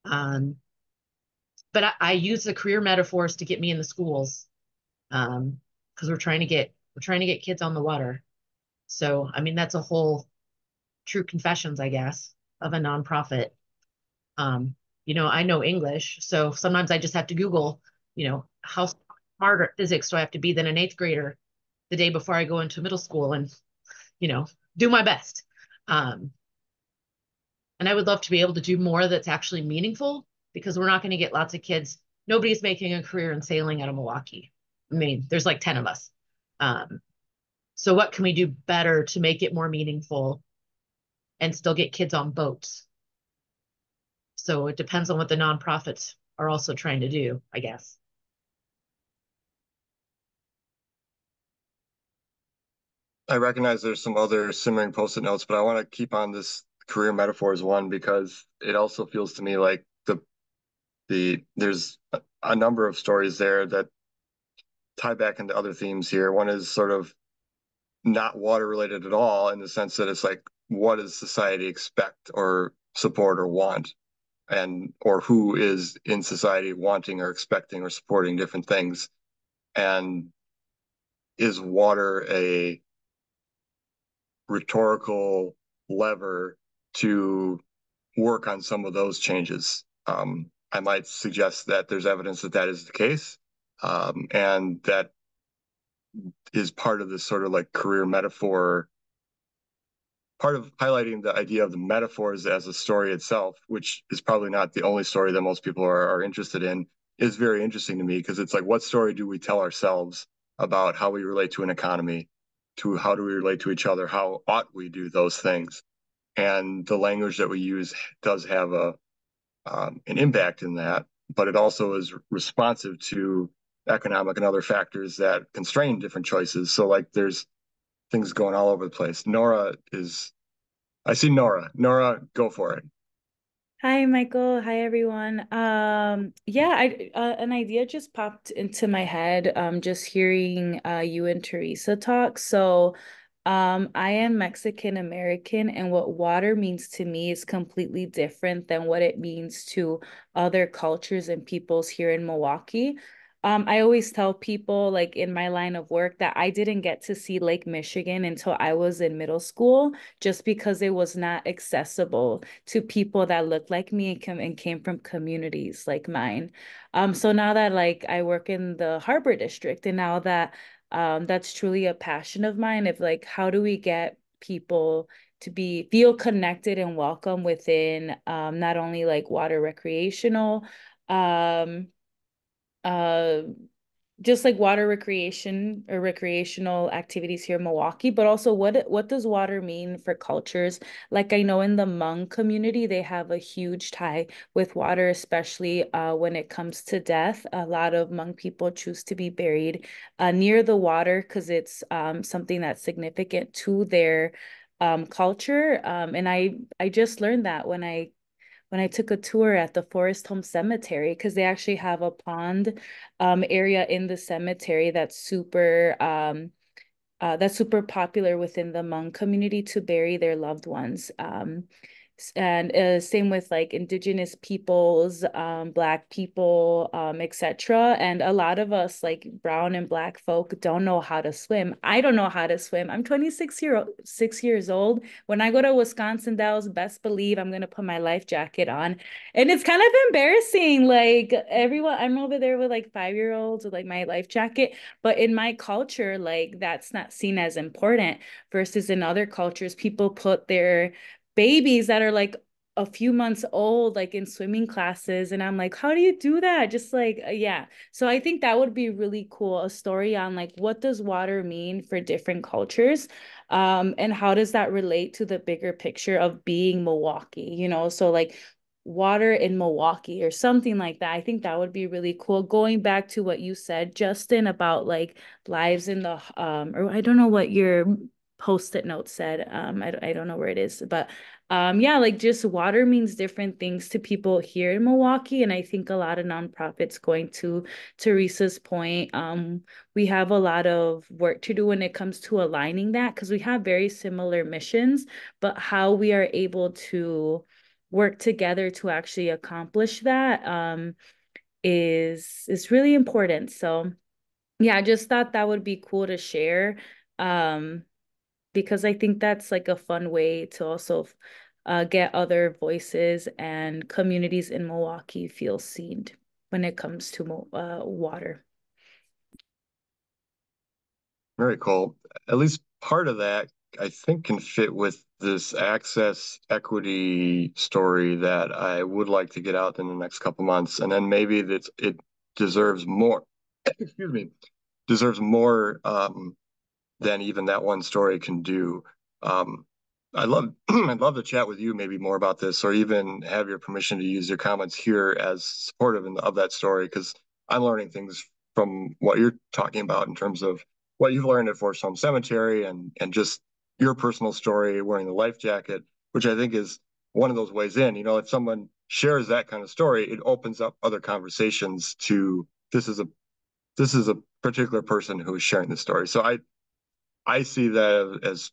Um, but I, I use the career metaphors to get me in the schools um, because we're trying to get we're trying to get kids on the water. So I mean that's a whole true confessions, I guess, of a nonprofit. Um, you know, I know English, so sometimes I just have to Google, you know, how smart at physics do I have to be than an eighth grader the day before I go into middle school and, you know, do my best. Um, and I would love to be able to do more that's actually meaningful because we're not going to get lots of kids. Nobody's making a career in sailing out of Milwaukee. I mean, there's like 10 of us. Um, so what can we do better to make it more meaningful and still get kids on boats? So it depends on what the nonprofits are also trying to do, I guess. I recognize there's some other simmering post-it notes, but I want to keep on this career metaphors one because it also feels to me like the the there's a, a number of stories there that tie back into other themes here. One is sort of not water related at all in the sense that it's like what does society expect or support or want and or who is in society wanting or expecting or supporting different things and is water a rhetorical lever to work on some of those changes. Um, I might suggest that there's evidence that that is the case, um, and that is part of this sort of like career metaphor, part of highlighting the idea of the metaphors as a story itself, which is probably not the only story that most people are, are interested in, is very interesting to me because it's like, what story do we tell ourselves about how we relate to an economy, to how do we relate to each other, how ought we do those things, and the language that we use does have a um, an impact in that, but it also is responsive to economic and other factors that constrain different choices. So like there's things going all over the place. Nora is, I see Nora. Nora, go for it. Hi, Michael. Hi, everyone. Um, yeah, I uh, an idea just popped into my head. Um, just hearing uh, you and Teresa talk. So, um, I am Mexican American, and what water means to me is completely different than what it means to other cultures and peoples here in Milwaukee. Um, I always tell people, like in my line of work, that I didn't get to see Lake Michigan until I was in middle school, just because it was not accessible to people that looked like me and, come, and came from communities like mine. Um, so now that like I work in the Harbor District, and now that um, that's truly a passion of mine, of like how do we get people to be feel connected and welcome within um, not only like water recreational um uh, just like water recreation or recreational activities here in Milwaukee, but also what what does water mean for cultures? Like I know in the Hmong community, they have a huge tie with water, especially uh, when it comes to death. A lot of Hmong people choose to be buried uh, near the water because it's um, something that's significant to their um, culture. Um, and I I just learned that when I when I took a tour at the Forest Home Cemetery because they actually have a pond um, area in the cemetery that's super um, uh, that's super popular within the Hmong community to bury their loved ones. Um, and uh, same with like indigenous peoples um black people um etc and a lot of us like brown and black folk don't know how to swim. I don't know how to swim. I'm 26 year old, six years old. When i go to wisconsin dells best believe i'm gonna put my life jacket on. And it's kind of embarrassing like everyone i'm over there with like five year olds with like my life jacket but in my culture like that's not seen as important versus in other cultures people put their babies that are like a few months old like in swimming classes and i'm like how do you do that? Just like uh, yeah. So i think that would be really cool a story on like what does water mean for different cultures um and how does that relate to the bigger picture of being milwaukee you know? So like water in milwaukee or something like that i think that would be really cool. Going back to what you said justin about like lives in the um or i don't know what your post-it note said um I, I don't know where it is but um, yeah, like just water means different things to people here in Milwaukee. And I think a lot of nonprofits going to Teresa's point, um, we have a lot of work to do when it comes to aligning that because we have very similar missions, but how we are able to work together to actually accomplish that um, is is really important. So yeah, I just thought that would be cool to share. Um, because I think that's like a fun way to also uh, get other voices and communities in Milwaukee feel seen when it comes to uh, water. Very cool. At least part of that, I think, can fit with this access equity story that I would like to get out in the next couple months, and then maybe that it deserves more. <coughs> excuse me, deserves more um, than even that one story can do. Um, I'd love <clears throat> I'd love to chat with you maybe more about this, or even have your permission to use your comments here as supportive in, of that story, because I'm learning things from what you're talking about in terms of what you've learned at Forest Home Cemetery and and just your personal story wearing the life jacket, which I think is one of those ways in. You know, if someone shares that kind of story, it opens up other conversations to this is a this is a particular person who is sharing the story. So I I see that as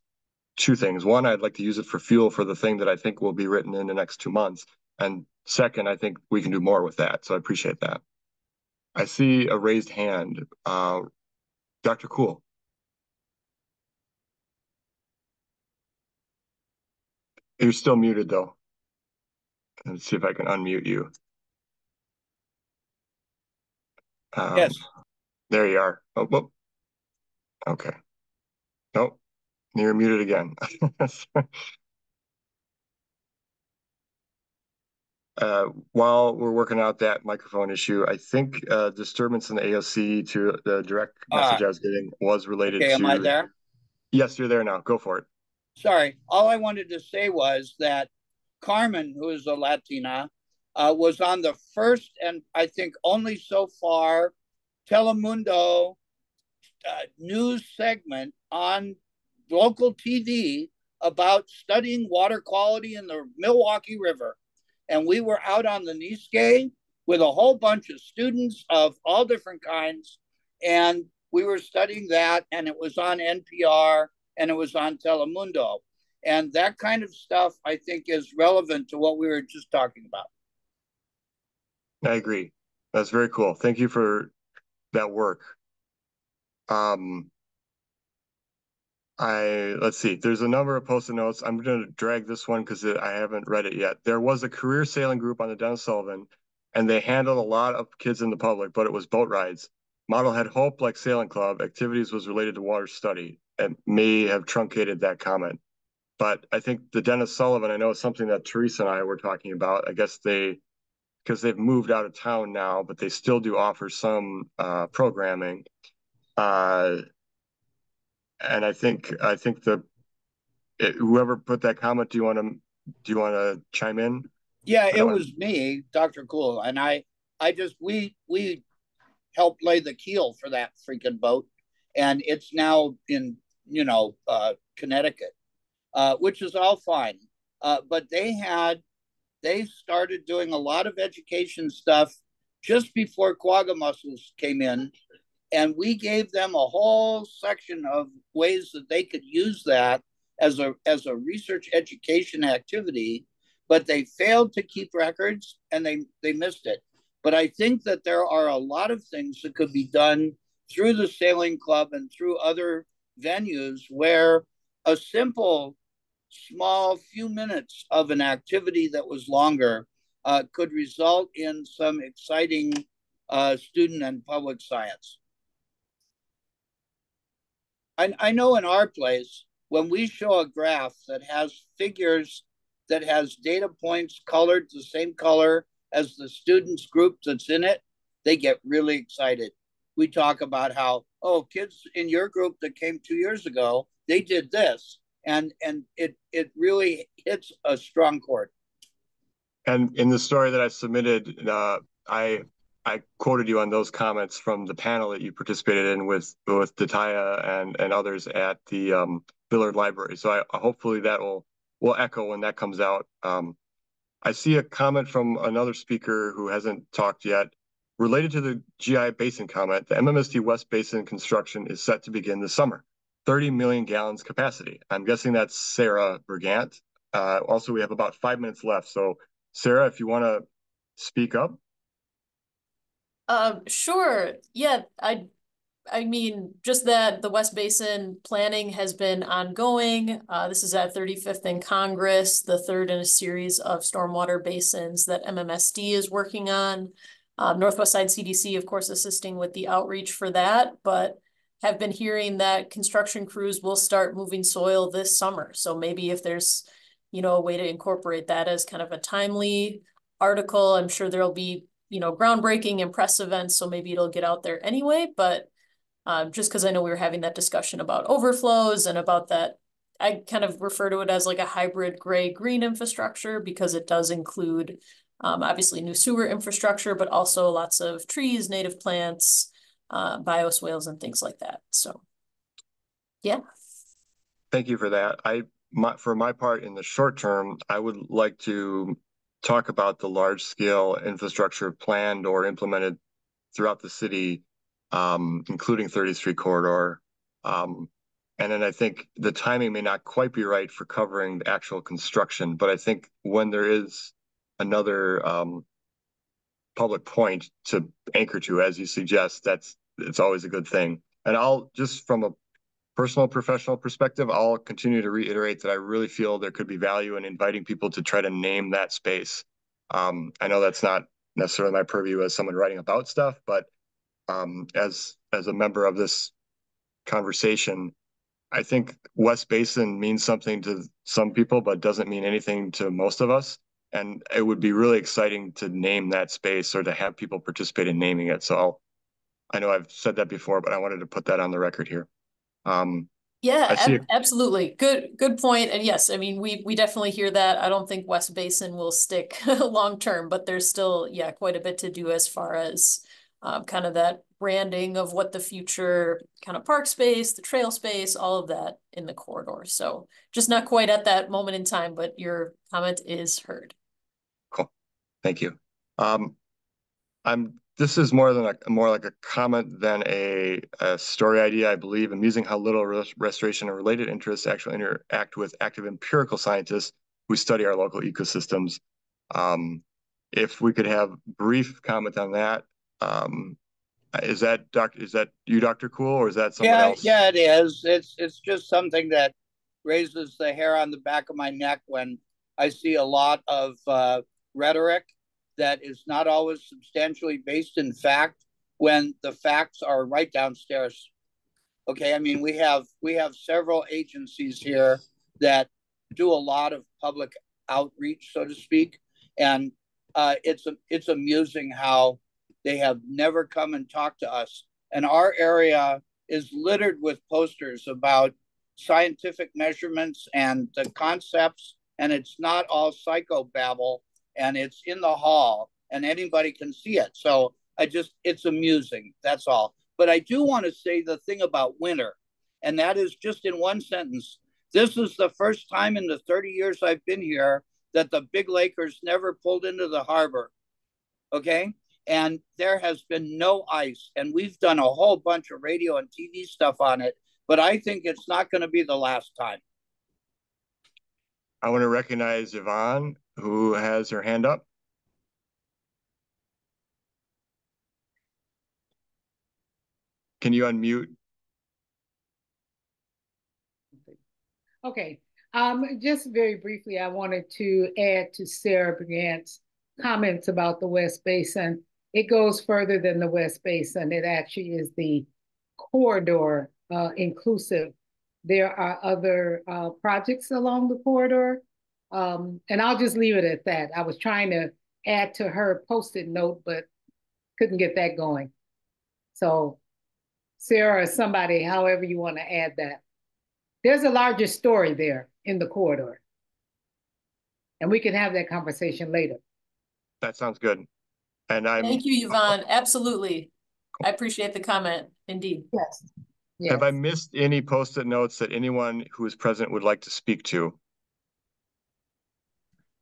two things. One, I'd like to use it for fuel for the thing that I think will be written in the next two months. And second, I think we can do more with that. So I appreciate that. I see a raised hand. Uh, Dr. Cuhel. You're still muted though. Let's see if I can unmute you. Um, yes. There you are. Oh, whoop. Okay. You're muted again. <laughs> uh, while we're working out that microphone issue, I think uh, disturbance in the AOC to the direct uh, message uh, I was getting was related okay, to. Am I there? Yes, you're there now. Go for it. Sorry. All I wanted to say was that Carmen, who is a Latina, uh, was on the first and I think only so far Telemundo uh, news segment on local TV about studying water quality in the Milwaukee River. And we were out on the Neeskay with a whole bunch of students of all different kinds. And we were studying that, and it was on NPR and it was on Telemundo. And that kind of stuff, I think, is relevant to what we were just talking about. I agree. That's very cool. Thank you for that work. Um, I let's see. There's a number of post-it notes. I'm going to drag this one because I haven't read it yet. There was a career sailing group on the Dennis Sullivan, and they handled a lot of kids in the public, but it was boat rides. Model had hope like sailing club. Activities was related to water study, and may have truncated that comment. But I think the Dennis Sullivan, I know is something that Teresa and I were talking about. I guess they because they've moved out of town now, but they still do offer some uh, programming. Uh, and I think I think the it, whoever put that comment, do you want to do you want to chime in? Yeah, it was wanna... me, Dr. Cuhel, and I I just we we helped lay the keel for that freaking boat, and it's now in you know uh, Connecticut, uh, which is all fine. Uh, but they had they started doing a lot of education stuff just before quagga mussels came in and we gave them a whole section of ways that they could use that as a as a research education activity but they failed to keep records and they they missed it. But i think that there are a lot of things that could be done through the sailing club and through other venues where a simple small few minutes of an activity that was longer uh, could result in some exciting uh, student and public science I, I know in our place, when we show a graph that has figures that has data points colored the same color as the students group that's in it, they get really excited. We talk about how, oh, kids in your group that came two years ago, they did this. And and it it really hits a strong chord. And in the story that I submitted, uh, I I quoted you on those comments from the panel that you participated in with with Dataya and and others at the um, Villard Library. So I hopefully that will we'll echo when that comes out. Um, I see a comment from another speaker who hasn't talked yet. Related to the GI Basin comment, the MMSD West Basin construction is set to begin this summer. 30 million gallons capacity. I'm guessing that's Sarah Brigant. Uh, also, we have about five minutes left. So, Sarah, if you want to speak up. Um, sure. Yeah, I I mean, just that the West Basin planning has been ongoing. Uh, this is at 35th in Congress, the third in a series of stormwater basins that MMSD is working on. Um, Northwest Side CDC, of course, assisting with the outreach for that, but have been hearing that construction crews will start moving soil this summer. So maybe if there's, you know, a way to incorporate that as kind of a timely article, I'm sure there'll be, you know, groundbreaking and press events. So maybe it'll get out there anyway, but um, just because I know we were having that discussion about overflows and about that. I kind of refer to it as like a hybrid gray green infrastructure because it does include um, obviously new sewer infrastructure, but also lots of trees, native plants, uh, bioswales, and things like that. So, yeah. Thank you for that. I, my, for my part, in the short term, I would like to talk about the large scale infrastructure planned or implemented throughout the city um, including 30th Street corridor. Um, and then I think the timing may not quite be right for covering the actual construction, but I think when there is another um, public point to anchor to, as you suggest, that's it's always a good thing. And I'll just from a personal professional perspective, I'll continue to reiterate that I really feel there could be value in inviting people to try to name that space. Um, I know that's not necessarily my purview as someone writing about stuff, but um, as as a member of this conversation, I think West Basin means something to some people, but doesn't mean anything to most of us. And it would be really exciting to name that space or to have people participate in naming it. So I'll, I know I've said that before, but I wanted to put that on the record here. Um, yeah, ab absolutely. Good, good point. And yes, I mean, we we definitely hear that. I don't think West Basin will stick <laughs> long term, but there's still, yeah, quite a bit to do as far as um, kind of that branding of what the future kind of park space, the trail space, all of that in the corridor. So just not quite at that moment in time, but your comment is heard. Cool. Thank you. Um, I'm this is more than a more like a comment than a, a story idea, I believe. Amusing how little restoration and related interests actually interact with active empirical scientists who study our local ecosystems. Um, if we could have brief comment on that, um, is that Doctor? Is that you, Doctor Cuhel, or is that someone yeah, else? Yeah, it is. It's it's just something that raises the hair on the back of my neck when I see a lot of uh, rhetoric that is not always substantially based in fact. When the facts are right downstairs. Okay, I mean we have we have several agencies here that do a lot of public outreach, so to speak, and uh, it's it's amusing how they have never come and talked to us. And our area is littered with posters about scientific measurements and the concepts, and it's not all psychobabble, and it's in the hall, and anybody can see it. So I just, it's amusing. That's all. But I do want to say the thing about winter, and that is just in one sentence. This is the first time in the 30 years I've been here that the big Lakers never pulled into the harbor. Okay and there has been no ice. And we've done a whole bunch of radio and TV stuff on it, but I think it's not going to be the last time. I want to recognize Yvonne, who has her hand up. Can you unmute? Okay. Um, just very briefly, I wanted to add to Sarah Brigant's comments about the West Basin it goes further than the West Basin. It actually is the corridor uh, inclusive. There are other uh, projects along the corridor. Um, and I'll just leave it at that. I was trying to add to her post-it note, but couldn't get that going. So Sarah or somebody, however you want to add that. There's a larger story there in the corridor. And we can have that conversation later. That sounds good. And I'm. Thank you, Yvonne. Absolutely. I appreciate the comment. Indeed. Yes. yes. Have I missed any post-it notes that anyone who is present would like to speak to?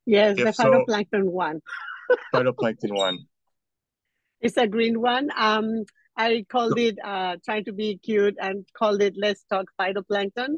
Yes, the If so- phytoplankton one. Phytoplankton one. <laughs> It's a green one. Um, I called it, uh, trying to be cute and called it Let's Talk Phytoplankton.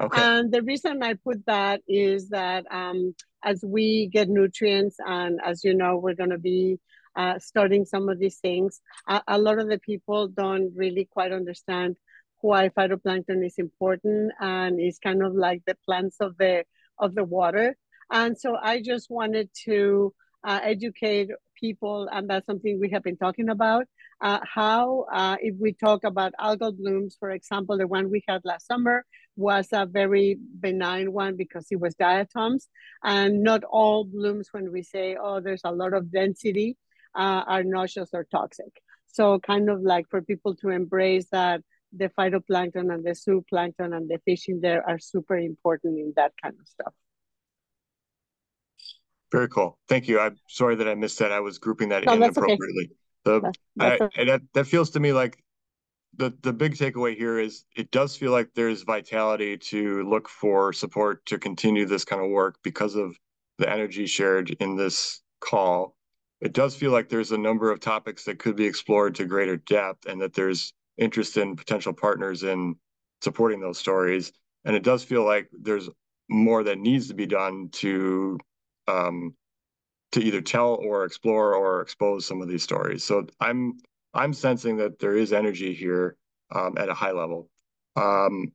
Okay. And the reason I put that is that um, as we get nutrients, and as you know, we're going to be uh, studying some of these things, a, a lot of the people don't really quite understand why phytoplankton is important and it's kind of like the plants of the of the water. And so I just wanted to uh, educate people, and that's something we have been talking about. Uh, how, uh, if we talk about algal blooms, for example, the one we had last summer was a very benign one because it was diatoms, and not all blooms, when we say, oh, there's a lot of density, uh, are noxious or toxic. So, kind of like for people to embrace that the phytoplankton and the zooplankton and the fish in there are super important in that kind of stuff. Very cool. Thank you. I'm sorry that I missed that. I was grouping that No, in that's okay. The, I, okay. and that, that feels to me like the, the big takeaway here is it does feel like there's vitality to look for support to continue this kind of work because of the energy shared in this call. It does feel like there's a number of topics that could be explored to greater depth and that there's interest in potential partners in supporting those stories. And it does feel like there's more that needs to be done to um, to either tell or explore or expose some of these stories. So I'm I'm sensing that there is energy here um, at a high level. Um,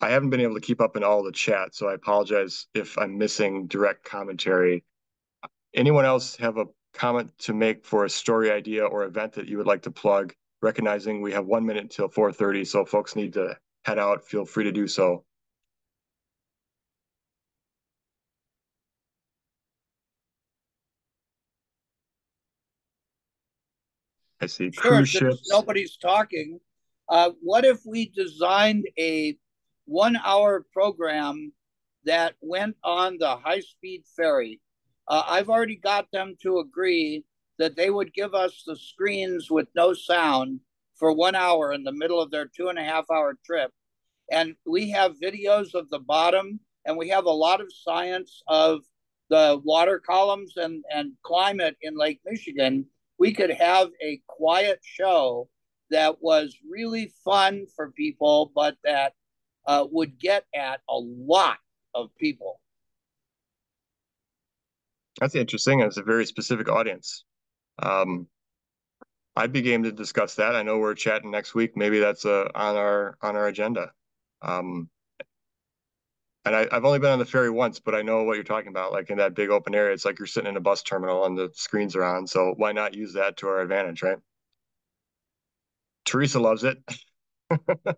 I haven't been able to keep up in all the chat, so I apologize if I'm missing direct commentary. Anyone else have a comment to make for a story idea or event that you would like to plug? Recognizing we have one minute till 4:30, so folks need to head out. Feel free to do so. I see Sure, cruise since ships. nobody's talking, uh, what if we designed a one-hour program that went on the high-speed ferry? Uh, I've already got them to agree that they would give us the screens with no sound for one hour in the middle of their two and a half hour trip. And we have videos of the bottom, and we have a lot of science of the water columns and, and climate in Lake Michigan. We could have a quiet show that was really fun for people, but that uh, would get at a lot of people. That's interesting. It's a very specific audience. Um, I'd be game to discuss that. I know we're chatting next week. Maybe that's uh, on our on our agenda. Um, and I, I've only been on the ferry once, but I know what you're talking about. Like in that big open area, it's like you're sitting in a bus terminal and the screens are on. So why not use that to our advantage, right? Teresa loves it. <laughs>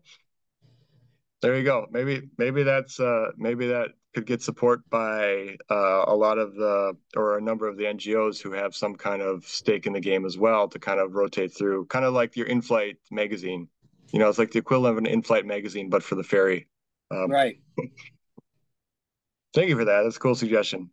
there you go. Maybe maybe that's uh maybe that could get support by uh, a lot of the or a number of the NGOs who have some kind of stake in the game as well to kind of rotate through, kind of like your in-flight magazine. You know, it's like the equivalent of an in-flight magazine, but for the ferry. Um, right. <laughs> Thank you for that. That's a cool suggestion.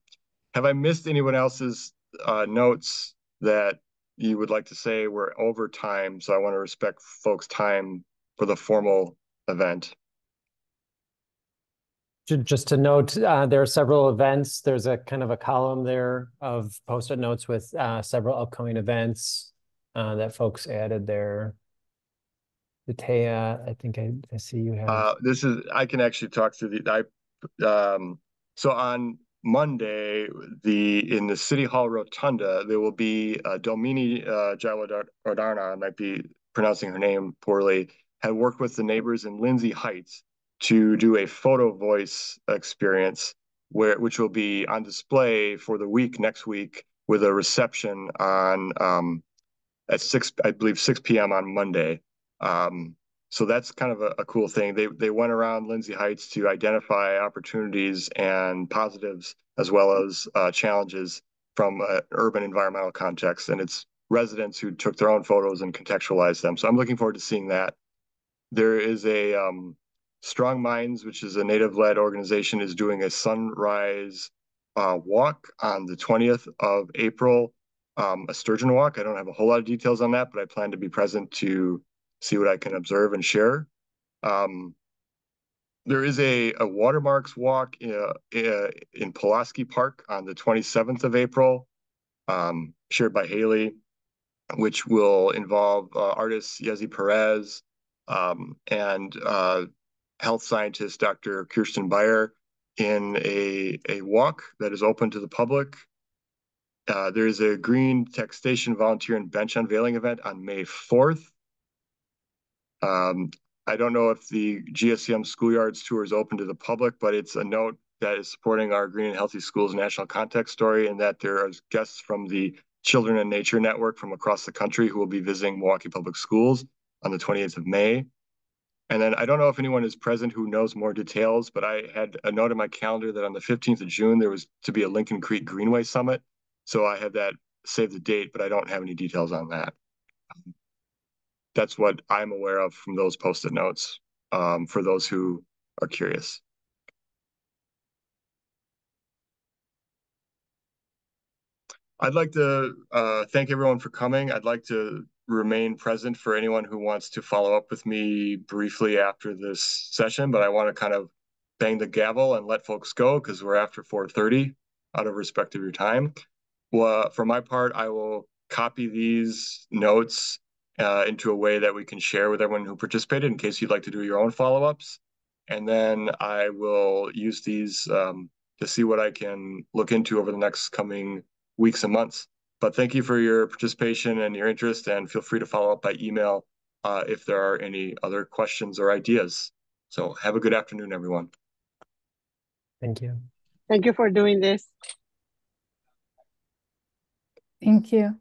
Have I missed anyone else's uh, notes that you would like to say we're over time? So I want to respect folks' time for the formal event. Just to note, uh, there are several events. There's a kind of a column there of post-it notes with uh, several upcoming events uh, that folks added there. Taya, I think I, I see you have. Uh, this is I can actually talk through the I um so on Monday the in the City Hall Rotunda there will be uh, Domini uh, Jawadardana I might be pronouncing her name poorly had worked with the neighbors in Lindsay Heights to do a photo voice experience where which will be on display for the week next week with a reception on um, at six I believe six p.m. on Monday. Um, so that's kind of a, a, cool thing. They they went around Lindsay Heights to identify opportunities and positives as well as uh, challenges from an urban environmental context, and it's residents who took their own photos and contextualized them. So I'm looking forward to seeing that. There is a um, Strong Minds, which is a native-led organization, is doing a sunrise uh, walk on the 20th of April, um, a sturgeon walk. I don't have a whole lot of details on that, but I plan to be present to see what I can observe and share. Um, there is a, a watermarks walk uh, uh, in Pulaski Park on the 27th of April, um, shared by Haley, which will involve uh, artist Yezi Perez um, and uh, health scientist Dr. Kirsten Beyer in a, a walk that is open to the public. Uh, there is a Green Tech Station volunteer and bench unveiling event on May 4th. Um, I don't know if the GSCM Schoolyards Tour is open to the public, but it's a note that is supporting our Green and Healthy Schools national context story and that there are guests from the Children and Nature Network from across the country who will be visiting Milwaukee Public Schools on the 28th of May. And then I don't know if anyone is present who knows more details, but I had a note in my calendar that on the 15th of June, there was to be a Lincoln Creek Greenway Summit. So I have that saved the date, but I don't have any details on that. That's what I'm aware of from those post-it notes um, for those who are curious. I'd like to uh, thank everyone for coming. I'd like to remain present for anyone who wants to follow up with me briefly after this session, but I want to kind of bang the gavel and let folks go because we're after 4.30 out of respect of your time. Well, for my part, I will copy these notes uh, into a way that we can share with everyone who participated in case you'd like to do your own follow-ups. And then I will use these um, to see what I can look into over the next coming weeks and months. But thank you for your participation and your interest, and feel free to follow up by email uh, if there are any other questions or ideas. So have a good afternoon, everyone. Thank you. Thank you for doing this. Thank you.